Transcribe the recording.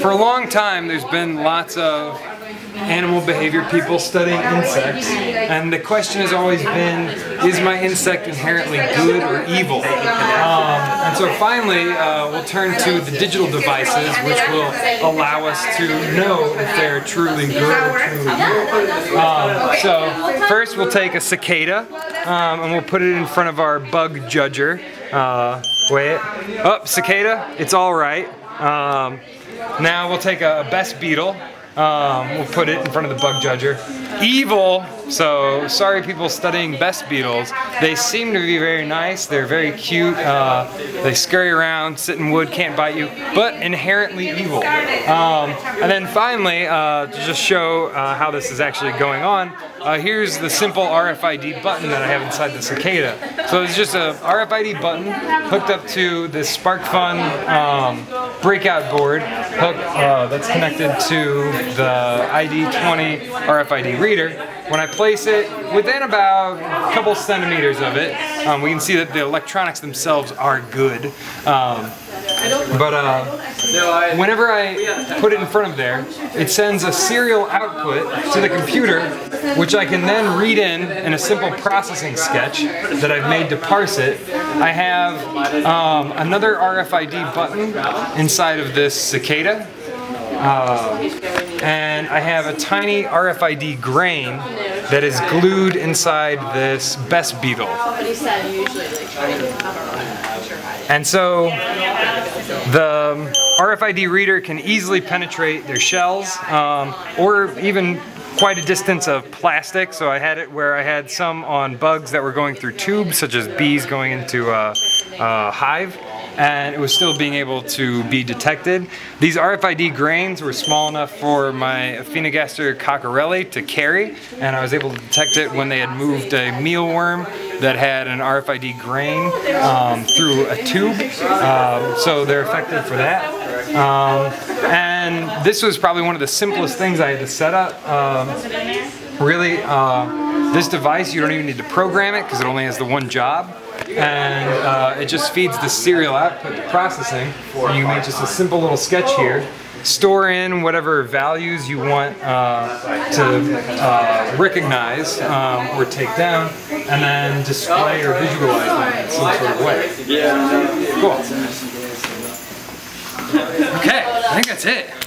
For a long time, there's been lots of animal behavior people studying insects, and the question has always been, is my insect inherently good or evil? Um, and so finally, uh, we'll turn to the digital devices, which will allow us to know if they're truly good or truly evil. Um, so first, we'll take a cicada, um, and we'll put it in front of our bug judger. Uh, wait, up, oh, cicada, it's all right. Um, now we'll take a bess beetle. Um, we'll put it in front of the bug judger. Evil, so sorry people studying bess beetles. They seem to be very nice, they're very cute, uh, they scurry around, sit in wood, can't bite you, but inherently evil. Um, and then finally, uh, to just show uh, how this is actually going on, uh, here's the simple RFID button that I have inside the cicada. So it's just a RFID button hooked up to this SparkFun um, breakout board hook uh, that's connected to the ID20 RFID reader. When I place it within about a couple centimeters of it, um, we can see that the electronics themselves are good. Um, but uh, whenever I put it in front of there, it sends a serial output to the computer, which I can then read in in a simple processing sketch that I've made to parse it. I have um, another RFID button inside of this cicada. Uh, and I have a tiny RFID grain that is glued inside this bess beetle. And so the RFID reader can easily penetrate their shells um, or even quite a distance of plastic. So I had it where I had some on bugs that were going through tubes, such as bees going into a, a hive and it was still being able to be detected. These RFID grains were small enough for my Aphaenogaster cockerelli to carry, and I was able to detect it when they had moved a mealworm that had an RFID grain um, through a tube, um, so they're effective for that. Um, and this was probably one of the simplest things I had to set up. Um, really, uh, this device, you don't even need to program it because it only has the one job and uh, it just feeds the serial output to processing. And you make just a simple little sketch here, store in whatever values you want uh, to uh, recognize um, or take down, and then display or visualize them in some sort of way. Cool. Okay, I think that's it.